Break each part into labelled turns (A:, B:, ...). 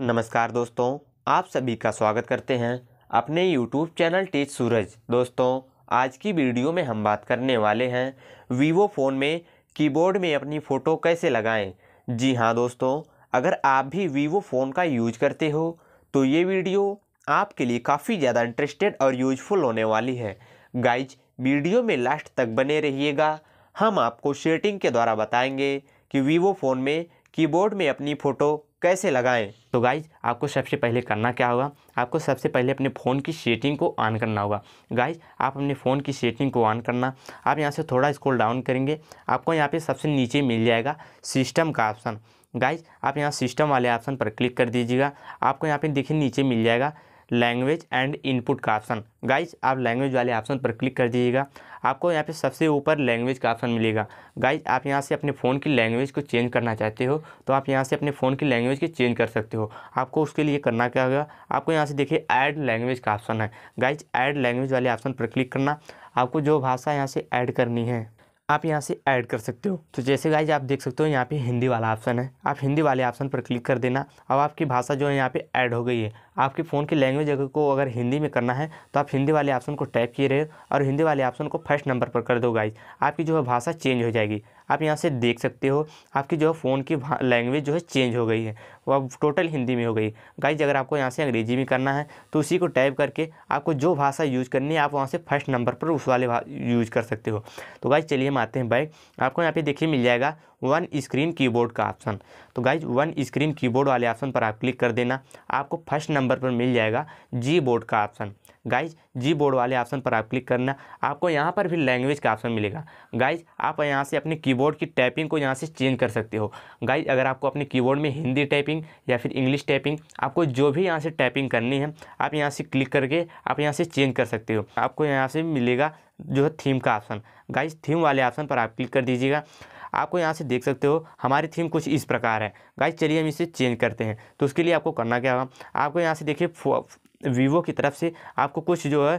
A: नमस्कार दोस्तों, आप सभी का स्वागत करते हैं अपने यूट्यूब चैनल टेच सूरज। दोस्तों, आज की वीडियो में हम बात करने वाले हैं वीवो फ़ोन में कीबोर्ड में अपनी फ़ोटो कैसे लगाएँ। जी हाँ दोस्तों, अगर आप भी वीवो फ़ोन का यूज़ करते हो तो ये वीडियो आपके लिए काफ़ी ज़्यादा इंटरेस्टेड और यूजफुल होने वाली है। गाइज़ वीडियो में लास्ट तक बने रहिएगा। हम आपको शेटिंग के द्वारा बताएँगे कि वीवो फ़ोन में कीबोर्ड में अपनी फ़ोटो कैसे लगाएँ? तो गाइज़ आपको सबसे पहले करना क्या होगा? आपको सबसे पहले अपने फ़ोन की सेटिंग को ऑन करना होगा। गाइज़ आप अपने फ़ोन की सेटिंग को ऑन करना। आप यहाँ से थोड़ा स्क्रॉल डाउन करेंगे। आपको यहाँ पे सबसे नीचे मिल जाएगा सिस्टम का ऑप्शन गाइज़ आप यहाँ सिस्टम वाले ऑप्शन पर क्लिक कर दीजिएगा। आपको यहाँ पर देखिए नीचे मिल जाएगा लैंग्वेज एंड इनपुट का ऑप्शन गाइज़ आप लैंग्वेज वाले ऑप्शन पर क्लिक कर दीजिएगा। आपको यहाँ पे सबसे ऊपर लैंग्वेज का ऑप्शन मिलेगा। गाइज़ आप यहाँ से अपने फ़ोन की लैंग्वेज को चेंज करना चाहते हो तो आप यहाँ से अपने फ़ोन की लैंग्वेज की चेंज कर सकते हो। आपको उसके लिए करना क्या होगा? आपको यहाँ से देखिए ऐड लैंग्वेज का ऑप्शन है। गाइज़ ऐड लैंग्वेज वाले ऑप्शन पर क्लिक करना। आपको जो भाषा यहाँ से ऐड करनी है आप यहाँ से ऐड कर सकते हो। तो जैसे गाइज़ आप देख सकते हो यहाँ पे हिंदी वाला ऑप्शन है। आप हिंदी वाले ऑप्शन पर क्लिक कर देना। अब आपकी भाषा जो है यहाँ पे ऐड हो गई है। आपके फ़ोन की लैंग्वेज अगर को अगर हिंदी में करना है तो आप हिंदी वाले ऑप्शन को टैप किए रहे और हिंदी वाले ऑप्शन को फ़र्स्ट नंबर पर कर दो गाइज़ आपकी जो है भाषा चेंज हो जाएगी। आप यहाँ से देख सकते हो, आपकी जो है फ़ोन की लैंग्वेज जो है चेंज हो गई है। वो अब टोटल हिंदी में हो गई। गाइज़ अगर आपको यहाँ से अंग्रेज़ी में करना है तो उसी को टाइप करके आपको जो भाषा यूज़ करनी है, आप वहाँ से फ़र्स्ट नंबर पर उस वाले यूज़ कर सकते हो। तो गाइज़ चलिए हम आते हैं बाइक आपको यहाँ पे देखिए मिल जाएगा वन स्क्रीन कीबोर्ड का ऑप्शन। तो गाइज़ वन स्क्रीन कीबोर्ड वाले ऑप्शन पर आप क्लिक कर देना। आपको फ़र्स्ट नंबर पर मिल जाएगा जी बोर्ड का ऑप्शन। गाइज़ जी बोर्ड वाले ऑप्शन पर आप क्लिक करना। आपको यहाँ पर भी लैंग्वेज का ऑप्शन मिलेगा। गाइज़ आप यहाँ से अपने कीबोर्ड की टाइपिंग को यहाँ से चेंज कर सकते हो। गाइज़ अगर आपको अपने कीबोर्ड में हिंदी टाइपिंग या फिर इंग्लिश टाइपिंग, आपको जो भी यहाँ से टाइपिंग करनी है, आप यहाँ से क्लिक करके आप यहाँ से चेंज कर सकते हो। आपको यहाँ से मिलेगा जो है थीम का ऑप्शन। गाइज़ थीम वाले ऑप्शन पर आप क्लिक कर दीजिएगा। आपको यहाँ से देख सकते हो, हमारी थीम कुछ इस प्रकार है। गाइज़ चलिए हम इसे चेंज करते हैं। तो उसके लिए आपको करना क्या होगा? आपको यहाँ से देखिए वीवो की तरफ़ से आपको कुछ जो है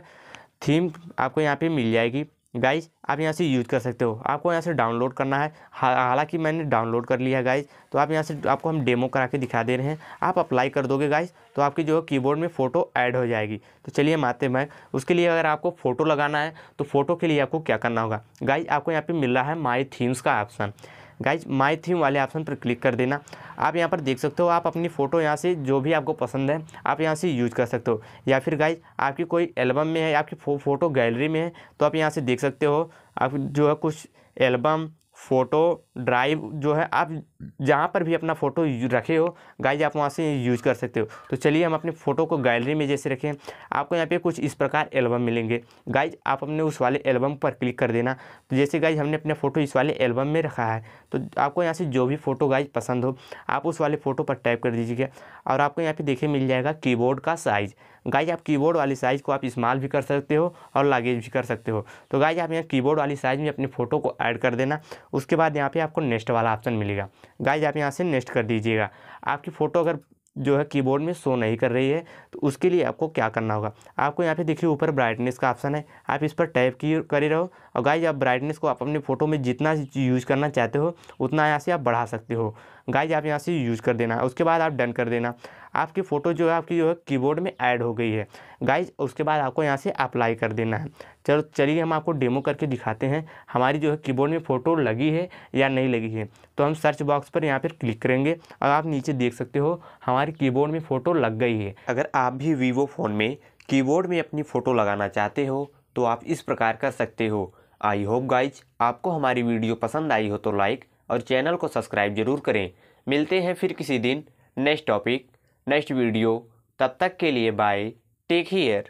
A: थीम आपको यहाँ पे मिल जाएगी। गाइज़ आप यहाँ से यूज़ कर सकते हो। आपको यहाँ से डाउनलोड करना है। हालाँकि मैंने डाउनलोड कर लिया है गाइज़ तो आप यहाँ से आपको हम डेमो करा के दिखा दे रहे हैं। आप अप्लाई कर दोगे गाइज़ तो आपकी जो है कीबोर्ड में फ़ोटो ऐड हो जाएगी। तो चलिए आते हैं उसके लिए अगर आपको फ़ोटो लगाना है तो फ़ोटो के लिए आपको क्या करना होगा? गाइज़ आपको यहाँ पर मिल रहा है माई थीम्स का ऑप्शन गाइज़ माई थीम वाले ऑप्शन पर क्लिक कर देना। आप यहाँ पर देख सकते हो आप अपनी फ़ोटो यहाँ से जो भी आपको पसंद है आप यहाँ से यूज़ कर सकते हो। या फिर गाइज़ आपकी कोई एल्बम में है आपकी फो, फ़ोटो गैलरी में है तो आप यहाँ से देख सकते हो आप जो है कुछ एल्बम फ़ोटो ड्राइव जो है आप जहाँ पर भी अपना फ़ोटो रखे हो गाइज़ आप वहाँ से यूज़ कर सकते हो। तो चलिए हम अपने फ़ोटो को गैलरी में जैसे रखें। आपको यहाँ पे कुछ इस प्रकार एल्बम मिलेंगे। गाइज़ आप अपने उस वाले एल्बम पर क्लिक कर देना। तो जैसे गाइज़ हमने अपने फ़ोटो इस वाले एल्बम में रखा है तो आपको यहाँ से जो भी फ़ोटो गाइज़ पसंद हो, आप उस वाले फ़ोटो पर टाइप कर दीजिएगा। और आपको यहाँ पर देखिए मिल जाएगा कीबोर्ड का साइज़ गाइज़ आप कीबोर्ड वाली साइज़ को आप इस्तेमाल भी कर सकते हो और लागेज भी कर सकते हो। तो गाइज़ आप यहाँ कीबोर्ड वाली साइज़ में अपनी फ़ोटो को ऐड कर देना। उसके बाद यहाँ पे आपको नेक्स्ट वाला ऑप्शन मिलेगा। गाइज़ आप यहाँ से नेक्स्ट कर दीजिएगा। आपकी फ़ोटो अगर जो है कीबोर्ड में शो नहीं कर रही है तो उसके लिए आपको क्या करना होगा? आपको यहाँ पे देखिए ऊपर ब्राइटनेस का ऑप्शन है। आप इस पर टैप की कर ही। रहो और गाइज़ आप ब्राइटनेस को आप अपनी फ़ोटो में जितना यूज़ करना चाहते हो, उतना यहाँ से आप बढ़ा सकते हो। गाइज़ आप यहाँ से यूज़ कर देना। उसके बाद आप डन कर देना। आपकी फ़ोटो जो है, आपकी जो है कीबोर्ड में ऐड हो गई है। गाइज़ उसके बाद आपको यहाँ से अप्लाई कर देना है। चलो, चलिए हम आपको डेमो करके दिखाते हैं, हमारी जो है कीबोर्ड में फ़ोटो लगी है या नहीं लगी है। तो हम सर्च बॉक्स पर यहाँ पर क्लिक करेंगे और आप नीचे देख सकते हो, हमारी कीबोर्ड में फ़ोटो लग गई है। अगर आप भी वीवो फ़ोन में कीबोर्ड में अपनी फ़ोटो लगाना चाहते हो तो आप इस प्रकार कर सकते हो। आई होप गाइज़ आपको हमारी वीडियो पसंद आई हो तो लाइक और चैनल को सब्सक्राइब ज़रूर करें। मिलते हैं फिर किसी दिन। Next topic. नेक्स्ट वीडियो तब तक के लिए बाय टेक हीयर